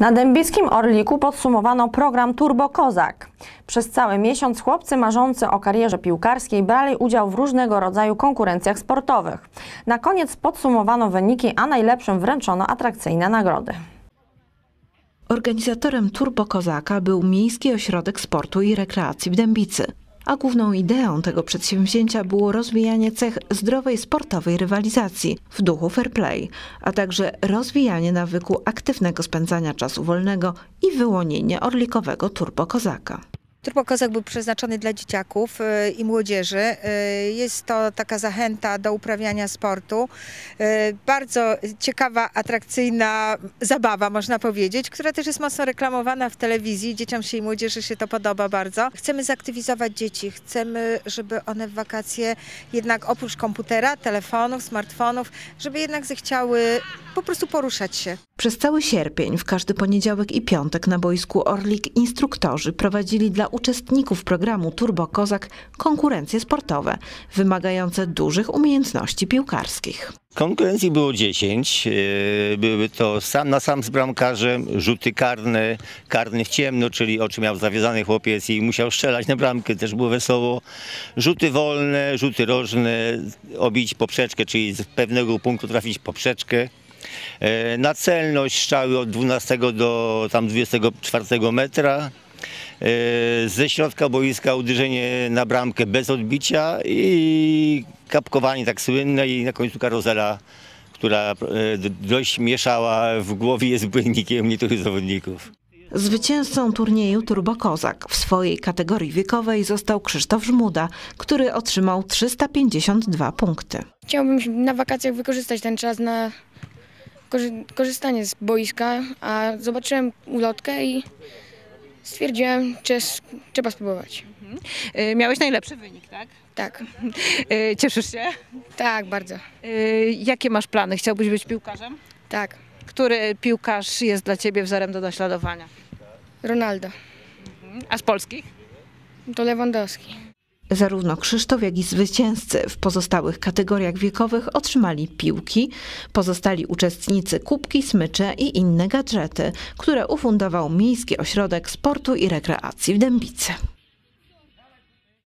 Na Dębickim Orliku podsumowano program Turbo Kozak. Przez cały miesiąc chłopcy marzący o karierze piłkarskiej brali udział w różnego rodzaju konkurencjach sportowych. Na koniec podsumowano wyniki, a najlepszym wręczono atrakcyjne nagrody. Organizatorem Turbo Kozaka był Miejski Ośrodek Sportu i Rekreacji w Dębicy. A główną ideą tego przedsięwzięcia było rozwijanie cech zdrowej sportowej rywalizacji w duchu fair play, a także rozwijanie nawyku aktywnego spędzania czasu wolnego i wyłonienie orlikowego Turbo Kozaka. Turbokozak był przeznaczony dla dzieciaków y, i młodzieży. Y, Jest to taka zachęta do uprawiania sportu. Y, Bardzo ciekawa, atrakcyjna zabawa, można powiedzieć, która też jest mocno reklamowana w telewizji. Dzieciom się i młodzieży się to podoba bardzo. Chcemy zaktywizować dzieci, chcemy, żeby one w wakacje jednak oprócz komputera, telefonów, smartfonów, żeby jednak zechciały po prostu poruszać się. Przez cały sierpień, w każdy poniedziałek i piątek na boisku Orlik instruktorzy prowadzili dla uczestników programu Turbo Kozak konkurencje sportowe, wymagające dużych umiejętności piłkarskich. Konkurencji było 10. e, Były to sam na sam z bramkarzem, rzuty karne, karny w ciemno, czyli oczy miał zawiązany chłopiec i musiał strzelać na bramkę, też było wesoło. Rzuty wolne, rzuty rożne, obić poprzeczkę, czyli z pewnego punktu trafić poprzeczkę. E, Na celność strzały od 12 do tam 24 metra. E, Ze środka boiska uderzenie na bramkę bez odbicia i kapkowanie tak słynne i na końcu karuzela, która e, dość mieszała w głowie z błędnikiem niektórych zawodników. Zwycięzcą turnieju Turbo Kozak w swojej kategorii wiekowej został Krzysztof Żmuda, który otrzymał 352 punkty. Chciałbym na wakacjach wykorzystać ten czas na korzystanie z boiska, a zobaczyłem ulotkę i stwierdziłem, że trzeba spróbować. Y, Miałeś najlepszy wynik, tak? Tak, Y, Cieszysz się? tak, bardzo. Y, Jakie masz plany? Chciałbyś być piłkarzem? Tak, Który piłkarz jest dla ciebie wzorem do naśladowania? Ronaldo, A z polskich? to Lewandowski. Zarówno Krzysztof, jak i zwycięzcy w pozostałych kategoriach wiekowych otrzymali piłki, pozostali uczestnicy kubki, smycze i inne gadżety, które ufundował Miejski Ośrodek Sportu i Rekreacji w Dębicy.